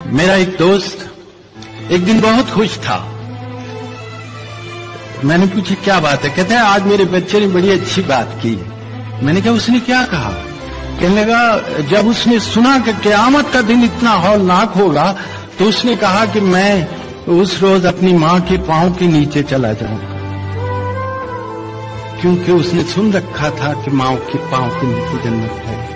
मेरा एक दोस्त एक दिन बहुत खुश था। मैंने पूछा, क्या बात है? कहते हैं, आज मेरे बच्चे ने बड़ी अच्छी बात की। मैंने कहा, उसने क्या कहा? कहने लगा, जब उसने सुना कि क्यामत का दिन इतना हौलनाक होगा तो उसने कहा कि मैं उस रोज अपनी माँ के पाँव के नीचे चला जाऊँगा। क्योंकि उसने सुन रखा था कि माओ के पाँव के नीचे जन्नत है।